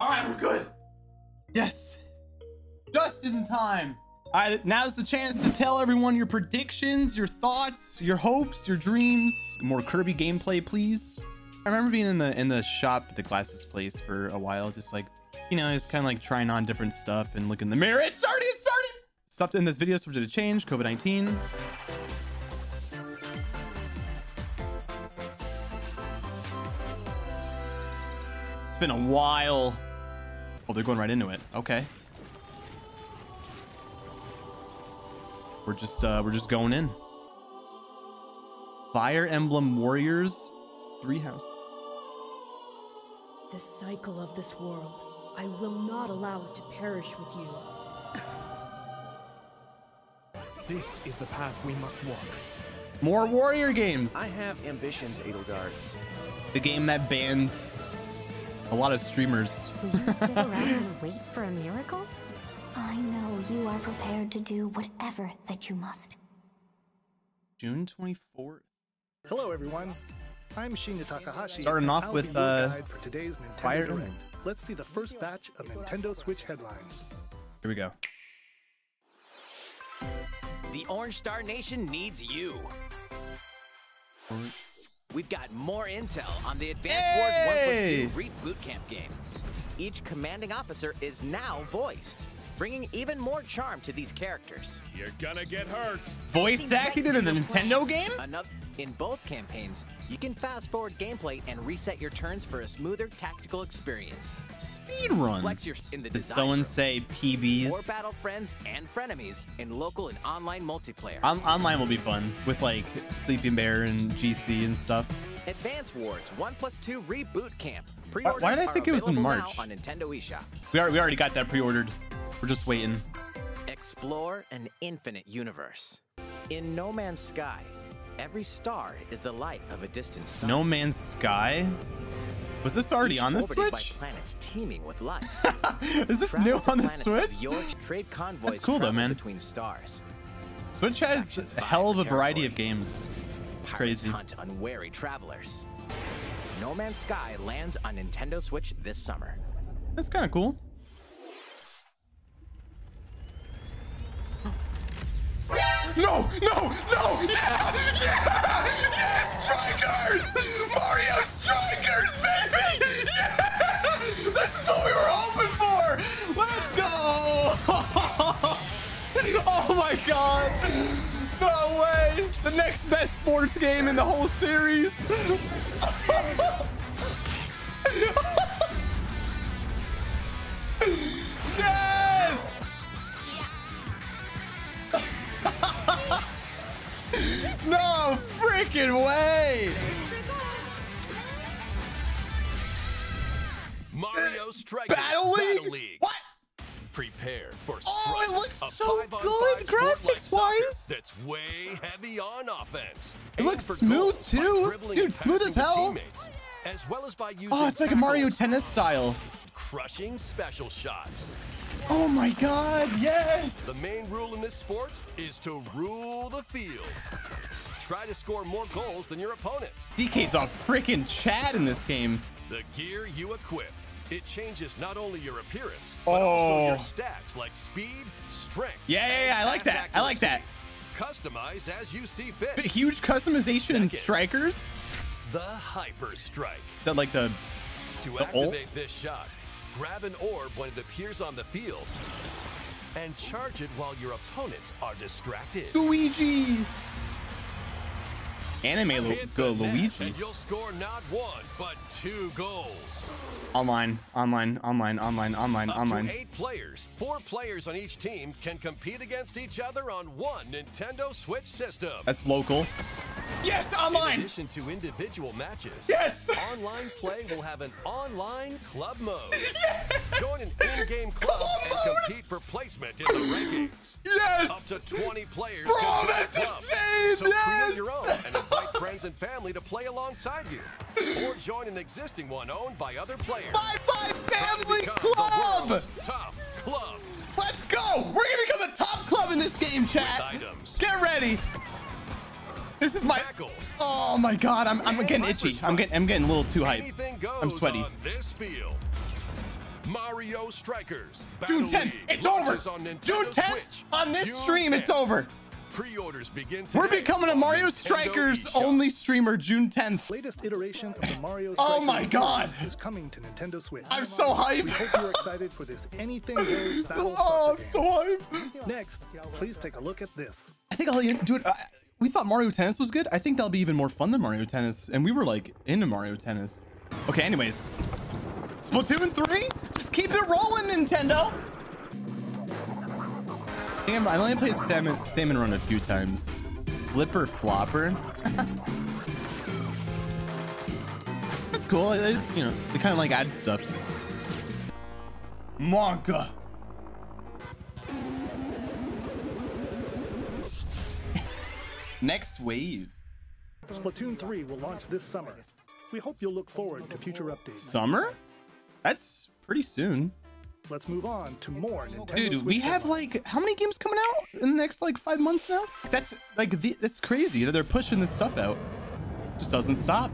All right, we're good. Yes. Just in time. All right, now's the chance to tell everyone your predictions, your thoughts, your hopes, your dreams. More Kirby gameplay, please. I remember being in the in the shop at the glasses place for a while, just like, you know, just kind of like trying on different stuff and look in the mirror. It started, it started. Stuff in this video started to change, COVID-19. It's been a while. Oh, they're going right into it. Okay. We're just uh we're just going in. Fire Emblem Warriors Three Hopes. The cycle of this world. I will not allow it to perish with you. This is the path we must walk. More warrior games. I have ambitions, Edelgard. The game that bans a lot of streamers. Will you sit around and wait for a miracle? I know you are prepared to do whatever that you must. June 24th. Hello, everyone. I'm Shinya Takahashi. Starting off with, be your uh, guide for today's Nintendo Fire Direct. Emblem. Let's see the first batch of Nintendo Switch headlines. Here we go. The Orange Star Nation needs you. We've got more intel on the Advance Hey! Wars 1 plus 2 Reboot Camp game. Each commanding officer is now voiced, bringing even more charm to these characters. You're gonna get hurt. Voice acted in a Nintendo game? Another, in both campaigns, you can fast forward gameplay and reset your turns for a smoother tactical experience. Speed run. Flex your in the Did design someone room. say PBs? Or battle friends and frenemies in local and online multiplayer. On- online will be fun with like Sleeping Bear and GC and stuff. Advance Wars 1 plus 2 Reboot Camp. Why- why did I Pre-orders think it was in now March? on Nintendo eShop. We already, we already got that pre-ordered. We're just waiting. Explore an infinite universe. In No Man's Sky, every star is the light of a distant sun. No Man's Sky. Was this already Each on the Switch? by planets teeming with life. Is this Travel new on the Switch? Your trade convoys That's cool though, man. between stars. Switch has a hell of a variety of games. Pirates Crazy. hunt unwary travelers. No Man's Sky lands on Nintendo Switch this summer. That's kind of cool. No, no, no! Yeah! Yeah! Yes! Strikers! Mario Strikers, baby! Yeah! This is what we were hoping for! Let's go! oh my god! No way! The next best sports game in the whole series! freaking way! Mario uh, Strikers Battle League? What? Prepare for Oh, it looks a so good graphics-wise. That's way heavy on offense. It looks smooth, too. Dude, smooth as hell. as well as by oh, using Oh, it's like a Mario Tennis style. crushing special shots. Oh my god, yes! The main rule in this sport is to rule the field. Try to score more goals than your opponents. DK's a freaking Chad in this game. The gear you equip. It changes not only your appearance, but Oh. also your stats like speed, strength. Yeah, yeah, yeah, I like that. I like that. Customize as you see fit. But huge customization in strikers. The Hyper Strike. Is that like the To The ult? activate this shot, grab an orb when it appears on the field and charge it while your opponents are distracted. Luigi? Anime Lu- go Luigi. And you'll score not one, but two goals. Online, online, online, online, online, Up online. eight players, four players on each team can compete against each other on one Nintendo Switch system. That's local. Yes, online. In addition to individual matches, Yes. online play will have an online club mode. Yes. Join an in-game club Club and mode. compete for placement in the rankings. Yes. Up to 20 players Bro, can join that's the club. insane, So yes. create your own and invite friends and family to play alongside you. Or join an existing one owned by other players. Bye bye family club. top club. Let's go. We're gonna become the top club in this game, chat. items. Get ready. This is my. Tackles. Oh my god, I'm, I'm getting itchy. I'm getting I'm getting a little too hyped. I'm sweaty. this field. Mario Strikers. June Battle 10th. League It's over. June 10th. Switch. On this June stream, it's over. Pre-orders begin today. We're becoming a Mario Strikers eShop. only streamer June 10th. Latest iteration of the Mario oh Strikers Oh my series God. is coming to Nintendo Switch. I'm so hyped. We hope you're excited for this anything goes battle Oh, I'm so hyped. Next, please take a look at this. I think I'll do it. I- We thought Mario Tennis was good. I think that'll be even more fun than Mario Tennis. And we were like into Mario Tennis. Okay, anyways. Splatoon 3? Just keep it rolling, Nintendo. Damn, I only played Salmon, Salmon Run a few times. Flipper Flopper. That's cool. It- it- you know, they kind of like add stuff. Monka. Next wave. Splatoon 3 will launch this summer. We hope you'll look forward to future updates. Summer? That's pretty soon. Let's move on to more Nintendo Dude, Switch we have headlines. like how many games coming out in the next like five months now? That's like the, that's crazy that they're pushing this stuff out. Just doesn't stop.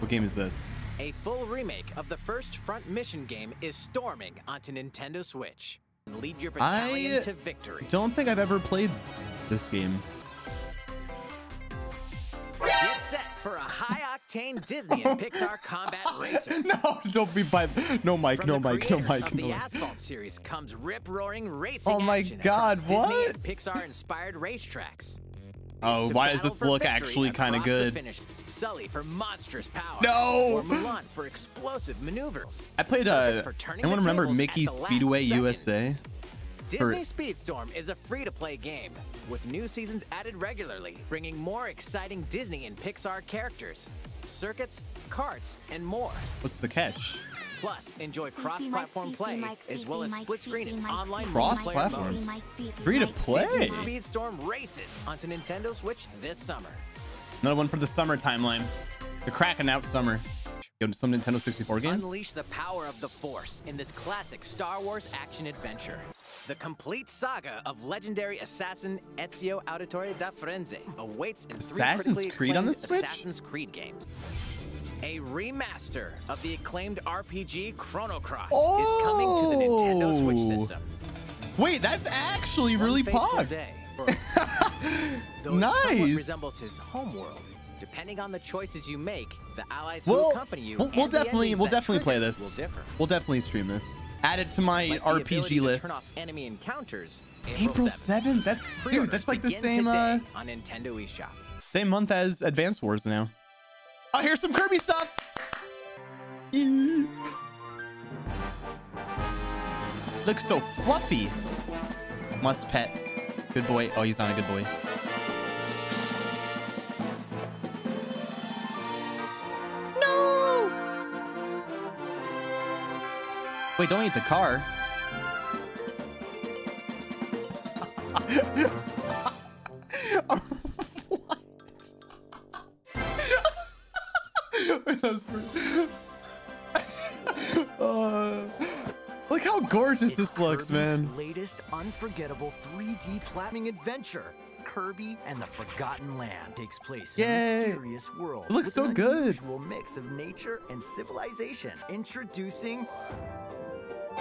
What game is this? A full remake of the first Front Mission game is storming onto Nintendo Switch. Lead your battalion I to victory. don't think I've ever played this game. Get set for a high-octane Disney and Pixar combat racer. No, don't be by. No From no mic, no mic, of no the. Asphalt series comes rip-roaring racing Oh my God, what? Pixar-inspired racetracks. Oh, why does this look actually kind of good? finish. Sully for monstrous power. No! Mulan for explosive maneuvers. I played uh. Anyone remember Mickey Speedway second. USA? Disney Speedstorm is a free-to-play game with new seasons added regularly, bringing more exciting Disney and Pixar characters, circuits, carts, and more. What's the catch? Plus, enjoy cross-platform play as well as split-screen and online Cross-platform? Free to play. Speedstorm races onto Nintendo Switch this summer. Another one for the summer timeline. They're cracking out summer. Go to some Nintendo 64 games. Unleash the power of the Force in this classic Star Wars action adventure. The complete saga of legendary assassin Ezio Auditore da Firenze awaits in three Assassin's Creed on the Switch? Assassin's Creed games. A remaster of the acclaimed RPG Chrono Cross is coming to the Nintendo Switch Oh. system. Wait, that's actually One really pog. day. Though it Nice. resembles his homeworld. Depending on the choices you make, the allies We'll, who accompany you we'll, we'll definitely we'll definitely play this. Will. We'll definitely stream this. Add it to my Like RPG list. Turn off enemy encounters. April 7th. That's dude. That's like the same uh on Nintendo eShop. same month as Advance Wars now. Oh, here's some Kirby stuff. Looks so fluffy. Must pet. Good boy. Oh, he's not a good boy. Wait, don't eat the car. That was pretty- Uh, look how gorgeous this looks, man. latest unforgettable 3D platforming adventure. Kirby and the Forgotten Land takes place in a mysterious world. It looks with so an good. unusual mix of nature and civilization. Introducing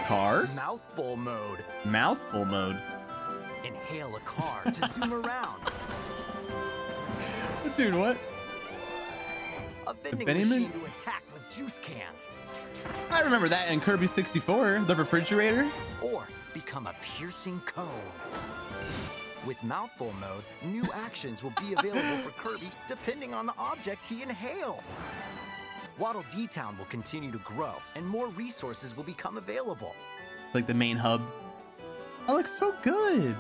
Car? Mouthful Mode. Mouthful mode. Inhale a car to zoom around. Dude, what? A vending vending machine ma- to attack with juice cans. I remember that in Kirby 64, the refrigerator. Or become a piercing cone. With Mouthful Mode, new actions will be available for Kirby depending on the object he inhales. Waddle Dee Town will continue to grow, and more resources will become available. Like the main hub. That looks so good.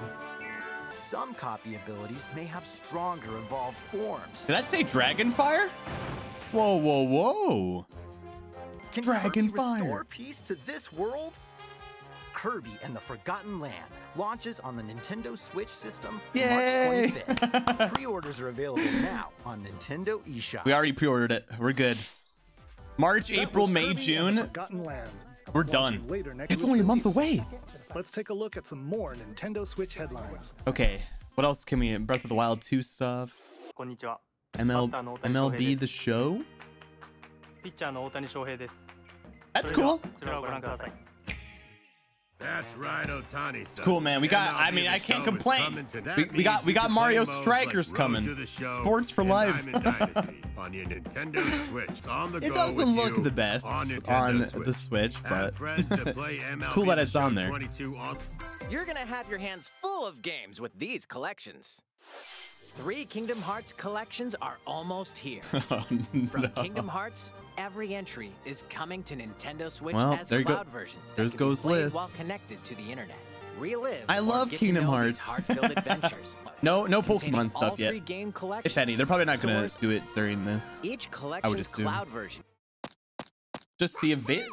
Some copy abilities may have stronger evolved forms. Did that say Dragonfire? Whoa, whoa, whoa. Can Dragon Kirby Fire. restore peace to this world? Kirby and the Forgotten Land launches on the Nintendo Switch system Yay! March 25th. Pre-orders are available now on Nintendo eShop. We already pre-ordered it. We're good. March, April, May, June. We're done. It's only a month away. Let's take a look at some more Nintendo Switch headlines. Okay, what else can we? Breath of the Wild 2 stuff. ML, MLB the show. That's cool. That's right, Otani. It's Cool, man. We got. I mean, I can't complain. We, we got. We got Mario Strikers coming. Sports for life. on your Nintendo Switch. On the It doesn't look the best on, on Nintendo the Switch, but friends that play it's cool that it's on there. on You're gonna have your hands full of games with these collections. Three Kingdom Hearts collections are almost here. Oh, From No. Kingdom Hearts, every entry is coming to Nintendo Switch Well, as there you go. cloud versions. There goes Liz. while connected to the internet. Relive. I love to Kingdom Hearts. No, no Pokemon stuff yet. If any, they're probably not gonna do it during this. Each I would assume. cloud version. Just the event.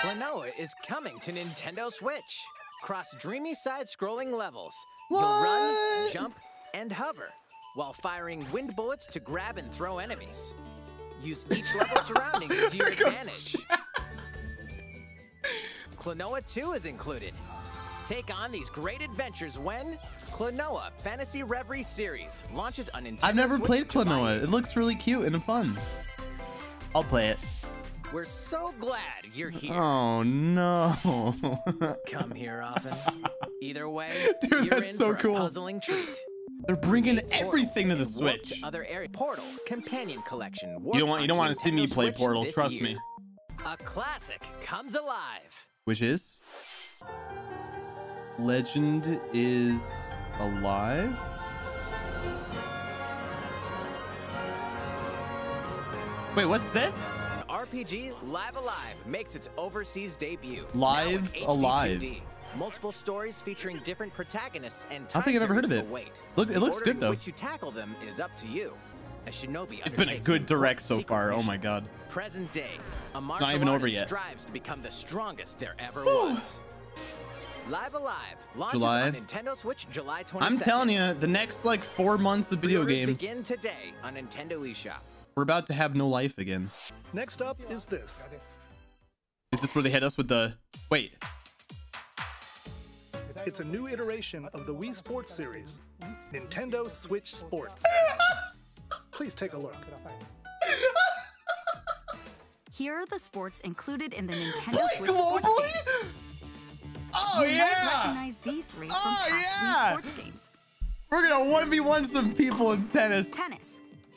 Klonoa is coming to Nintendo Switch. Cross dreamy side-scrolling levels. What? You'll run, jump, and hover while firing wind bullets to grab and throw enemies. Use each level's surroundings to your advantage. Klonoa 2 is included. Take on these great adventures when Klonoa Fantasy Reverie Series launches on Nintendo I've never Switch played Klonoa. It looks really cute and fun. I'll play it. We're so glad you're here. Oh no. Come here often. Either way, Dude, you're in so for cool. a puzzling treat. They're bringing everything to the Switch. To other area Portal Companion Collection. You don't want you don't want to see me play Switch Portal, trust year. me. A classic comes alive. Which is Legend is alive. Wait, what's this? RPG Live A Live makes its overseas debut. Live Now in HD Alive. 2D. Multiple stories featuring different protagonists and I don't think I've ever heard of it. periods await. Look, it looks good though. Which you tackle them is up to you. A shinobi It's been a good direct so secret far. Oh my god. Present day, a martial not even over yet. strives to become the strongest there ever was. Live A Live launches July? on Nintendo Switch July 22nd. I'm telling you, the next like four months of video games, begin today on Nintendo eShop. we're about to have no life again. Next up is this. Is this where they hit us with the? Wait, It's a new iteration of the Wii Sports series, Nintendo Switch Sports. Please take a look. Here are the sports included in the Nintendo Play Switch sports game. Oh you yeah! recognize these three from Oh, past yeah! Wii sports games. We're gonna one v one some people in tennis. Tennis.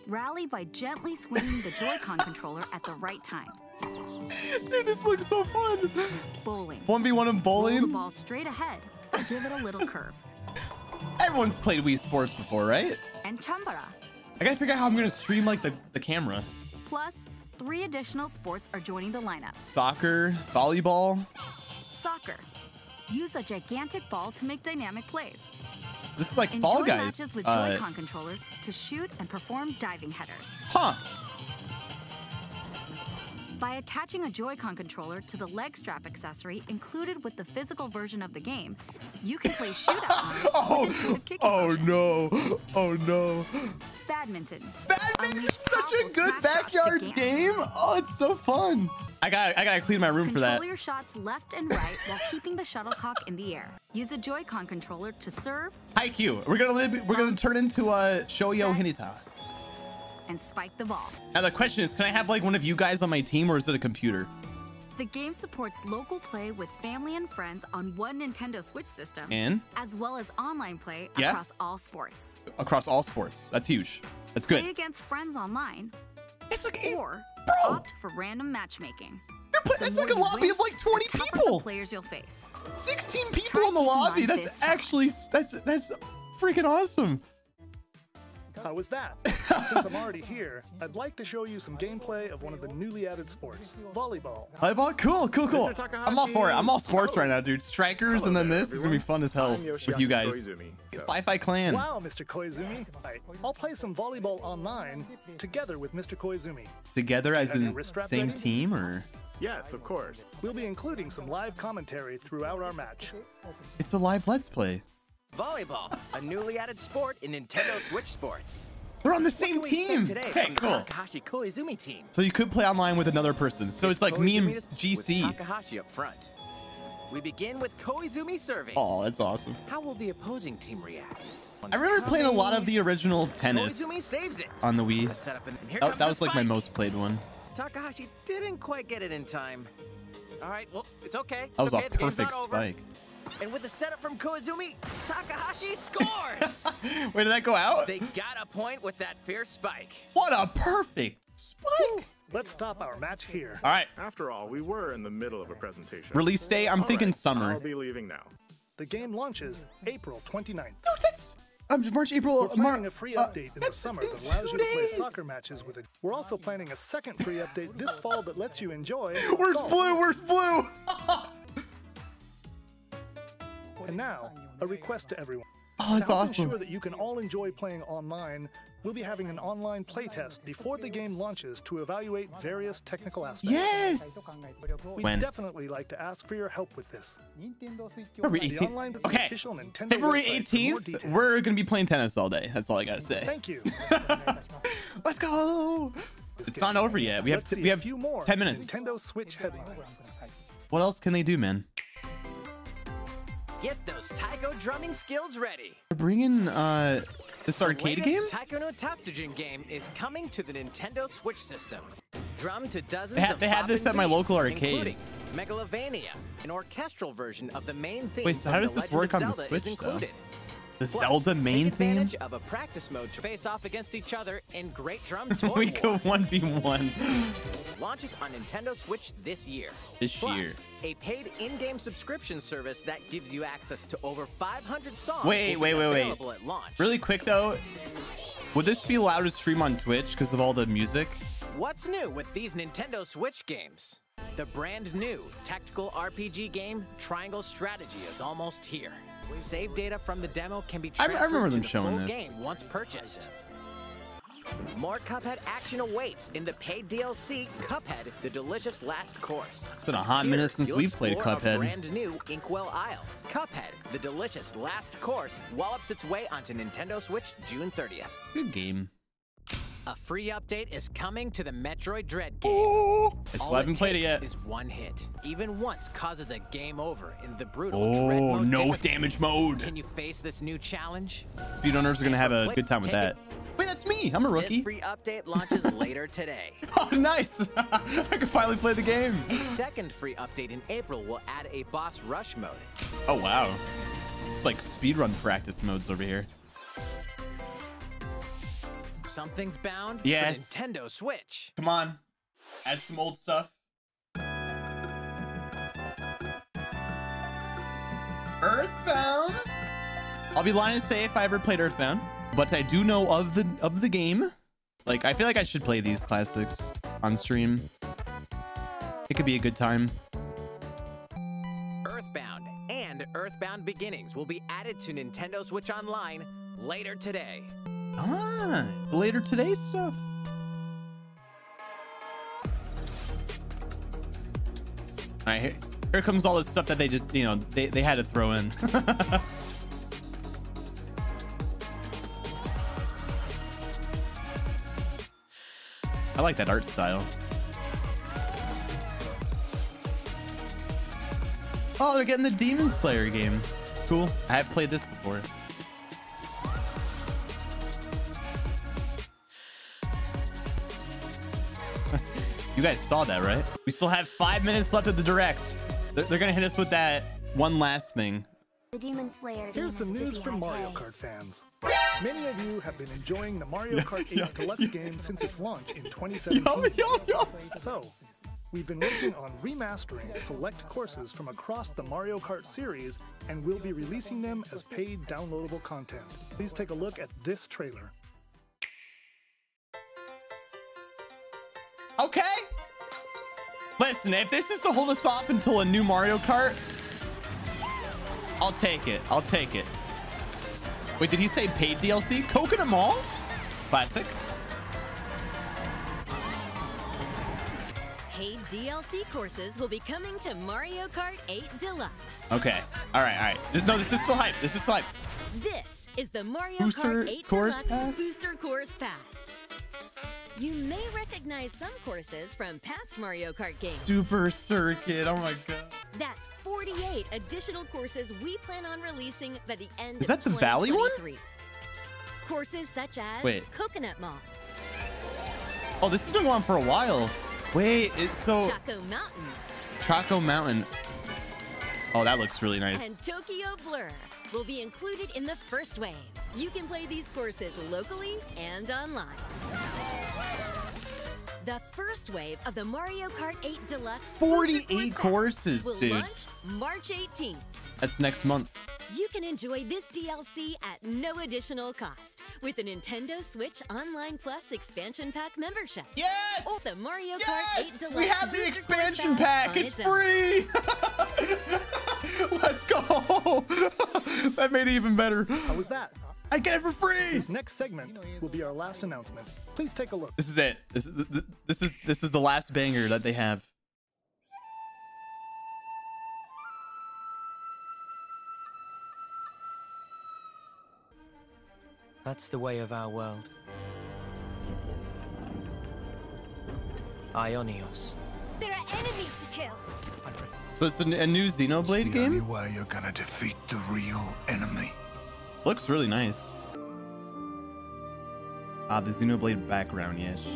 Rally by gently swinging the Joy-Con controller at the right time. Dude, this looks so fun. Bowling. One v one in bowling? Roll the ball straight ahead give it a little curve. Everyone's played Wii Sports before, right? And Chambara. I gotta figure out how I'm gonna stream like the, the camera. Plus, three additional sports are joining the lineup. Soccer, volleyball. Soccer. Use a gigantic ball to make dynamic plays. This is like Enjoy Fall Guys. matches with Uh, Joy-Con controllers to shoot and perform diving headers. huh? By attaching a Joy-Con controller to the leg strap accessory included with the physical version of the game, you can play shootout mode with oh, kicking Oh motion. no! Oh no! Badminton. Badminton's such a good backyard game. Oh, it's so fun. I got I gotta clean my room for that. Control that. your shots left and right while keeping the shuttlecock in the air. Use a Joy-Con controller to serve Haikyuu. We're gonna we're gonna turn into uh, a Shoyo Hinata. And spike the ball. Now the question is, can I have like one of you guys on my team, or is it a computer? The game supports local play with family and friends on one Nintendo Switch system, And as well as online play Yeah. across all sports. across all sports. That's huge. That's good. Play against friends online, It's like or opt for random matchmaking. That's like a lobby of like 20 the people. Players you'll face. 16 people in the lobby. That's actually that's that's freaking awesome. How was that? Since I'm already here, I'd like to show you some gameplay of one of the newly added sports, volleyball. Volleyball, cool, cool, cool. I'm all for it. I'm all sports Takahashi. right now, dude. Strikers and then this is gonna be fun as hell with you guys. Koizumi, so- Fi Fi Clan. Wow, Mr. Koizumi. I'll play some volleyball online together with Mr. Koizumi. Together as Have in same ready? team or Yes, of course. We'll be including some live commentary throughout our match. it's a live let's play. Volleyball, a newly added sport in Nintendo Switch Sports. They're on the same team. Today Okay, cool. Takahashi Koizumi team. So you could play online with another person. So it's, like me and Koizumi GC. Takahashi up front. We begin with Koizumi serving. Oh, that's awesome. How will the opposing team react? I remember playing a lot of the original tennis Koizumi saves it. on the Wii. A setup and here That, that was like my most played one. Takahashi didn't quite get it in time. All right, well, it's okay. That It's was okay. a perfect spike. And with the setup from Koizumi, Takahashi scores! Wait, did that go out? they got a point with that fierce spike. What a perfect spike. Let's stop our match here. All right. After all, we were in the middle of a presentation. Release day, I'm All thinking right, summer. I'll be leaving now. The game launches April 29th. Dude, that's um, March, April, We're planning Mar- a free uh, update in the summer in that allows you to play soccer matches with it. We're also planning a second free update this fall that lets you enjoy. Where's golf. blue? Where's blue? And now, a request to everyone. Oh, that's to help awesome. ensure that you can all enjoy playing online, we'll be having an online playtest before the game launches to evaluate various technical aspects. Yes. We'd When? definitely like to ask for your help with this. February 18th. the Okay. official Nintendo February website for more 18th, we're gonna be playing tennis all day. That's all I gotta say. Thank you. Let's go. It's not over yet. We have Let's t- we a have few more 10 minutes. Nintendo Switch headlines. What else can they do, man? Get those taiko drumming skills ready. We're bringing uh this arcade game. Taiko no Tatsujin game is coming to the Nintendo Switch system. Drum to dozens They had- of they had this at my local arcade. Megalovania, an orchestral version of the main theme. Wait, so how does this Legend work on the Switch, though? The Plus, Zelda main theme. of a practice mode to face off against each other in Great Drum Toy we go one v one. Launches on Nintendo Switch this year. This Plus, year. a paid in-game subscription service that gives you access to over 500 songs. Wait, wait, wait, wait. available At launch. Really quick though, would this be allowed to stream on Twitch because of all the music? What's new with these Nintendo Switch games? The brand new tactical RPG game Triangle Strategy is almost here. Save data from the demo can be I- I transferred remember to them the showing full this. game once purchased. More Cuphead action awaits in the paid DLC Cuphead: The Delicious Last Course. It's been a hot Here, minute since we've played Cuphead. brand new Inkwell Isle. Cuphead: The Delicious Last Course wallops its way onto Nintendo Switch June 30th. Good game. A free update is coming to the Metroid Dread game. I still All haven't played it takes yet. Is one hit, even once, causes a game over in the brutal Oh, Dread mode. no difficulty. damage mode. Can you face this new challenge? Speedrunners are gonna have a good time with that. Wait, that's me. I'm a rookie. This rookie. free update launches later today. Oh, nice. I can finally play the game. A second free update in April will add a boss rush mode. Oh wow. It's like speedrun practice modes over here. Something's bound Yes. for Nintendo Switch. Come on. Add some old stuff. Earthbound. I'll be lying to say if I ever played Earthbound, but I do know of the of the game. Like I feel like I should play these classics on stream. It could be a good time. Earthbound and Earthbound Beginnings will be added to Nintendo Switch Online later today. Ah, later today stuff. All right, here, here comes all this stuff that they just, you know, they, they had to throw in. I like that art style. Oh, they're getting the Demon Slayer game. Cool. I have played this before. You guys saw that, right? We still have five minutes left of the direct. They're, they're gonna hit us with that one last thing. The Demon Slayer. Here's some news from Mario Kart fans. Many of you have been enjoying the Mario Kart 8 Deluxe game since its launch in 2017. Yo, yo, yo. So, we've been working on remastering select courses from across the Mario Kart series and we'll be releasing them as paid downloadable content. Please take a look at this trailer. Okay. Listen, if this is to hold us off until a new Mario Kart, I'll take it. I'll take it. Wait, did he say paid DLC? Coconut Mall? Classic. Paid DLC courses will be coming to Mario Kart 8 Deluxe. Okay. All right. All right. This- No, this is still hype. This is still hype. This is the Mario Booster Kart 8 Course Deluxe Pass? Booster Course Pass. You may recognize some courses from past Mario Kart games. Super Circuit. Oh my god. That's 48 additional courses we plan on releasing by the end Is that the Valley one? 2023. Courses such as Wait. Coconut Mall, Oh, this has been going on for a while. Wait, it's so Choco Mountain, Choco Mountain. Oh, that looks really nice. and. Tokyo Blur will be included in the first wave. You can play these courses locally and online. The first wave of the Mario Kart 8 Deluxe 48 courses, will dude. launch March 18th. That's next month. You can enjoy this DLC at no additional cost with a Nintendo Switch Online Plus expansion pack membership. Yes! Or the Mario Kart 8 Yes! Deluxe We have the expansion pack. It's its own. free. Let's go. that made it even better. How was that? I get it for free. This next segment will be our last announcement. Please take a look. This is it. This is this is this is the last banger that they have. That's the way of our world. Aionios. There are enemies to kill. So it's a, a new Xenoblade game. Only way you're gonna defeat the real enemy. Looks really nice. Ah, the Xenoblade background, yes.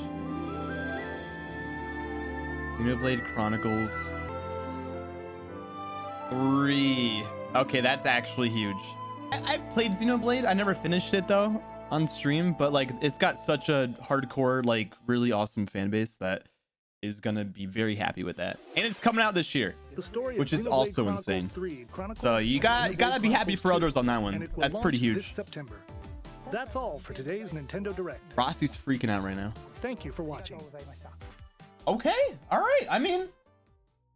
Xenoblade Chronicles 3. Okay, that's actually huge. I- I've played Xenoblade. I never finished it though on stream, but like it's got such a hardcore, like really awesome fan base that is gonna be very happy with that. And it's coming out this year, The story which of is Xenoblade also Chronicles insane. 3, So you got you gotta be happy for 2, others on that one. That's pretty huge. September. That's all for today's Nintendo Direct. Rossi's freaking out right now. Thank you for watching. Okay, all right. I mean,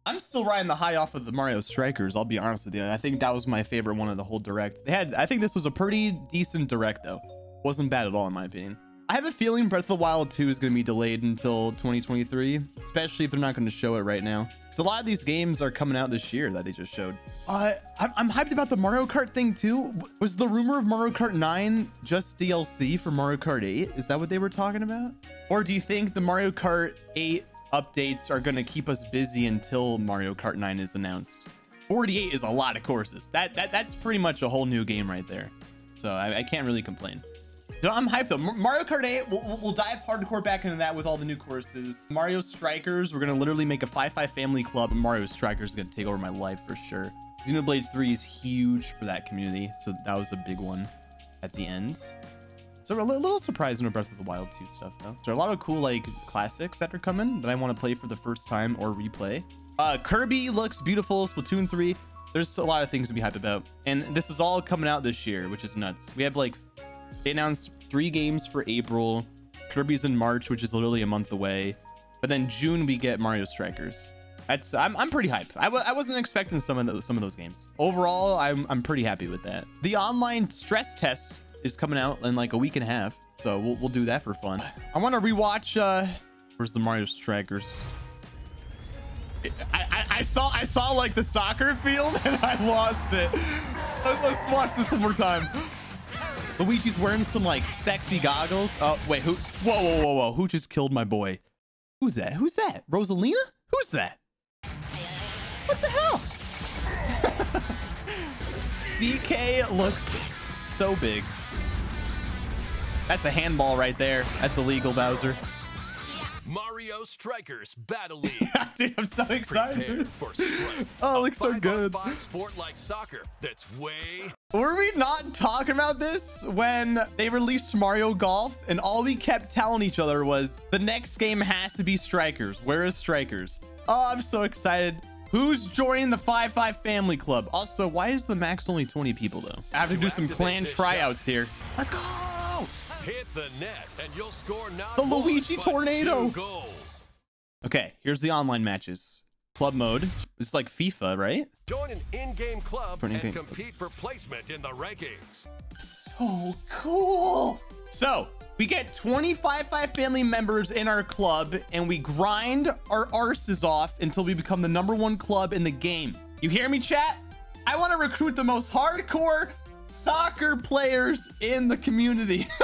I'm still riding the high off of the Mario Strikers. I'll be honest with you. I think that was my favorite one of the whole direct. They had, I think this was a pretty decent direct though. Wasn't bad at all in my opinion. I have a feeling Breath of the Wild 2 is going to be delayed until 2023, especially if they're not going to show it right now. Because a lot of these games are coming out this year that they just showed. Uh, I'm, I'm hyped about the Mario Kart thing too. Was the rumor of Mario Kart 9 just DLC for Mario Kart 8? Is that what they were talking about? Or do you think the Mario Kart 8 updates are going to keep us busy until Mario Kart 9 is announced? 48 is a lot of courses. That, that That's pretty much a whole new game right there. So I, I can't really complain. I'm hyped though. Mario Kart 8, we'll, we'll- dive hardcore back into that with all the new courses. Mario Strikers, we're gonna literally make a 5-5 family club, Mario Strikers is gonna take over my life for sure. Xenoblade 3 is huge for that community, so that was a big one at the end. So a little surprised in a Breath of the Wild 2 stuff though. There are a lot of cool like classics that are coming that I want to play for the first time or replay. Uh, Kirby looks beautiful. Splatoon 3. There's a lot of things to be hyped about, and this is all coming out this year, which is nuts. We have like they announced three games for April. Kirby's in March, which is literally a month away. But then June we get Mario Strikers. That's I'm, I'm pretty hyped. I wasn't expecting some of those some of those games. Overall, I'm I'm pretty happy with that. The online stress test is coming out in like a week and a half, so we'll we'll do that for fun. I want to rewatch. uh Where's the Mario Strikers? I, I, I saw I saw like the soccer field and I lost it. Let's, let's watch this one more time. Luigi's wearing some like sexy goggles. Oh wait, who? Whoa, whoa, whoa, whoa! Who just killed my boy? Who's that? Who's that? Rosalina? Who's that? What the hell? DK looks so big. That's a handball right there. That's illegal, Bowser. Mario Strikers Battle League. dude, I'm so excited. Oh, it looks so good. Sport like soccer that's way Were we not talking about this when they released Mario Golf and all we kept telling each other was the next game has to be Strikers? Where is Strikers? Oh, I'm so excited. Who's joining the 5-5 family club? Also, why is the max only 20 people though? I have to, To do some clan this tryouts here. Let's go! hit the net and you'll score not The one, Luigi tornado. goals. Okay, here's the online matches. Club mode. It's like FIFA, right? Join an in-game club Join an and in-game- compete for placement in the rankings. So cool. So we get 25 five family members in our club and we grind our arses off until we become the number one club in the game. You hear me, chat? I want to recruit the most hardcore soccer players in the community.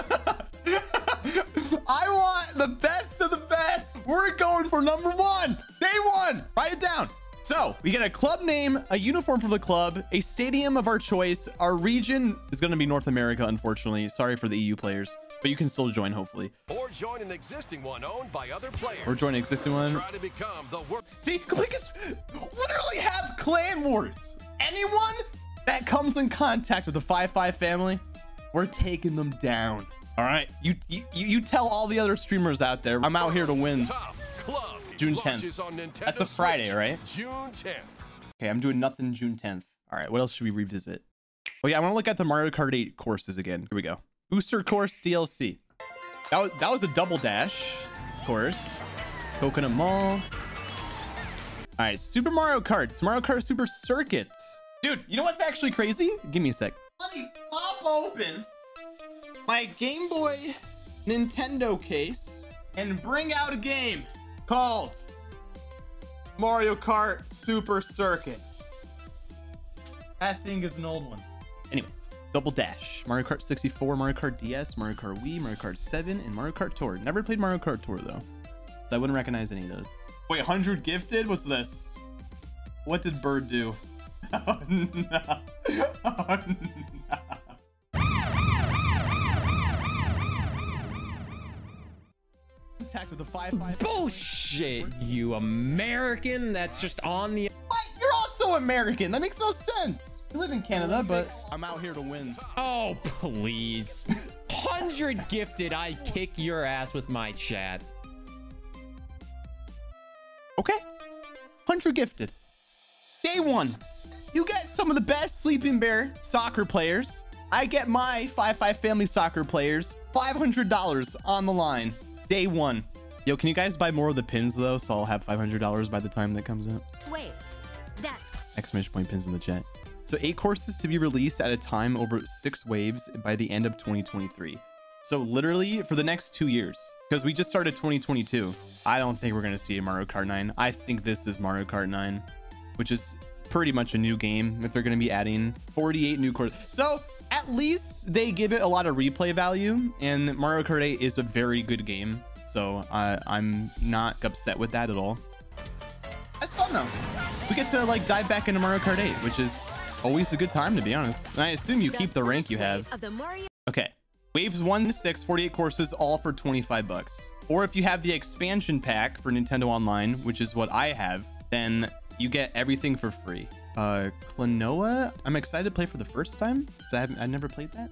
I want the best of the best. We're going for number one. Day one. Write it down. So we get a club name, a uniform for the club, a stadium of our choice. Our region is going to be North America, unfortunately. Sorry for the EU players. But you can still join hopefully. Or join an existing one owned by other players. Or join an existing one. Try to become the world. See, Clickers literally have clan wars. Anyone that comes in contact with the 5-5 family, we're taking them down. All right, you, you you tell all the other streamers out there, I'm out here to win. June 10th. That's a Friday, Switch, right? June 10th. Okay, I'm doing nothing June 10th. All right, what else should we revisit? Oh yeah, I want to look at the Mario Kart 8 courses again. Here we go. Booster course DLC. That was, that was a double dash of course. Coconut Mall. All right, Super Mario Kart. It's Mario Kart Super Circuits. Dude, you know what's actually crazy? Give me a sec. Let me pop open my Game Boy Nintendo case and bring out a game called Mario Kart Super Circuit. That thing is an old one. Anyways, Double Dash, Mario Kart 64, Mario Kart DS, Mario Kart Wii, Mario Kart 7, and Mario Kart Tour. Never played Mario Kart Tour though. So I wouldn't recognize any of those. Wait, 100 gifted? What's this? What did Bird do? Oh no. Oh no. Contact with the 5-5. Bullshit, you American. That's just on the. What? You're also American. That makes no sense. You live in Canada, but I'm out here to win. Oh, please. 100 gifted, I kick your ass with my chat. Okay. 100 gifted. Day one. You get some of the best Sleeping Bear soccer players. I get my 5-5 family soccer players. $500 on the line. Day one. Yo, can you guys buy more of the pins though? So I'll have $500 by the time that comes out. Waves. That's Exclamation point pins in the chat. So eight courses to be released at a time over six waves by the end of 2023. So literally for the next two years, because we just started 2022. I don't think we're going to see a Mario Kart 9. I think this is Mario Kart 9, which is pretty much a new game if they're going to be adding 48 new courses. So at least they give it a lot of replay value and Mario Kart 8 is a very good game. So uh, I'm not upset with that at all. That's fun though. We get to like dive back into Mario Kart 8, which is always a good time to be honest. And I assume you keep the rank you have. Okay. Waves 1 to 6, 48 courses, all for 25 bucks. Or if you have the expansion pack for Nintendo Online, which is what I have, then you get everything for free. Uh, Klonoa, I'm excited to play for the first time, because I haven't, I never played that.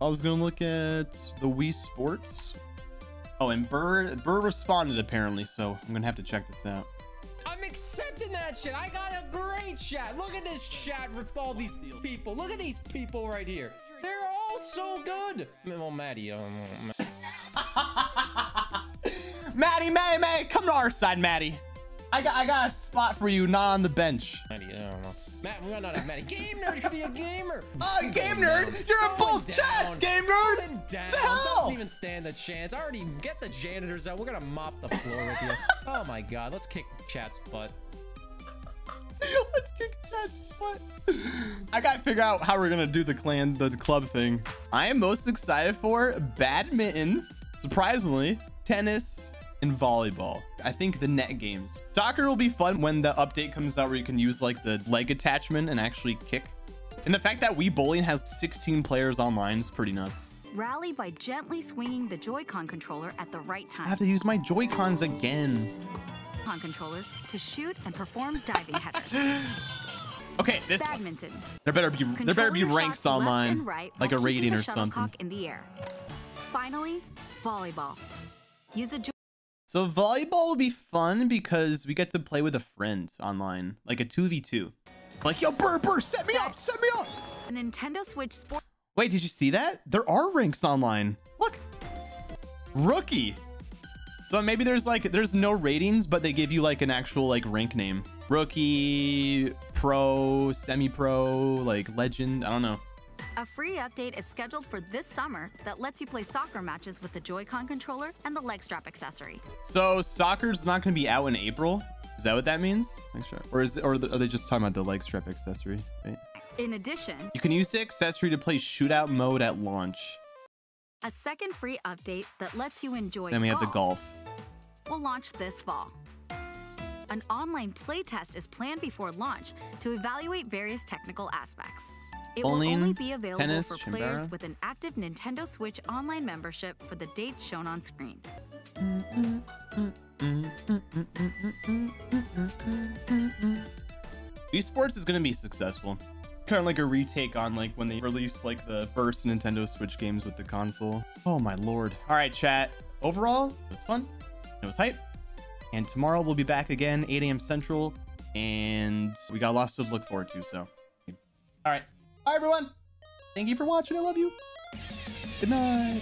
I was gonna look at the Wii Sports. Oh, and Burr, Burr responded apparently, so I'm gonna have to check this out. I'm accepting that shit. I got a great chat. Look at this chat with all these people. Look at these people right here. They're all so good. Well, Maddie, um, Maddie, Maddie, Maddie, come to our side, Maddie. I got, I got a spot for you, not on the bench. Maddie, I don't know. Matt, we might not have Maddie. Game nerd could be a gamer. Oh, game nerd, you're in both chats, game nerd. Going down. The hell? Doesn't even stand a chance. I already get the janitors out. We're gonna mop the floor with you. oh my god, let's kick chat's butt. Let's kick chat's butt. I gotta figure out how we're gonna do the clan, the club thing. I am most excited for badminton, surprisingly, tennis, and volleyball. I think the net games. Soccer will be fun when the update comes out where you can use like the leg attachment and actually kick. And the fact that Wii Bowling has 16 players online is pretty nuts. Rally by gently swinging the Joy-Con controller at the right time. I have to use my Joy-Cons again. Con controllers to shoot and perform diving headers. Okay, this Badminton. there better be there better be ranks online, right like a rating or something. in the air. Finally, volleyball. Use a joy So volleyball will be fun because we get to play with a friend online, like a 2v2. Like, yo, Burr, Burr, set me up, set me up. a Nintendo Switch Sport. Wait, did you see that? There are ranks online. Look. Rookie. So maybe there's like, there's no ratings, but they give you like an actual like rank name. Rookie, pro, semi-pro, like legend. I don't know. A free update is scheduled for this summer that lets you play soccer matches with the Joy-Con controller and the leg strap accessory. So soccer's not going to be out in April. Is that what that means? Or is or are they just talking about the leg strap accessory? Right. In addition, You can use the accessory to play shootout mode at launch. a second free update that lets you enjoy Then we have the golf. will launch this fall. An online playtest is planned before launch to evaluate various technical aspects. It will only be available tennis, for players with an active Nintendo Switch Online membership for the dates shown on screen. Wii Sports is gonna be successful. Kind of like a retake on like when they released like the first Nintendo Switch games with the console. Oh my lord. All right, chat. Overall, it was fun. It was hype. And tomorrow we'll be back again, 8 a.m. Central, and we got lots to look forward to. So, all right. Bye everyone. Thank you for watching. I love you. Good night.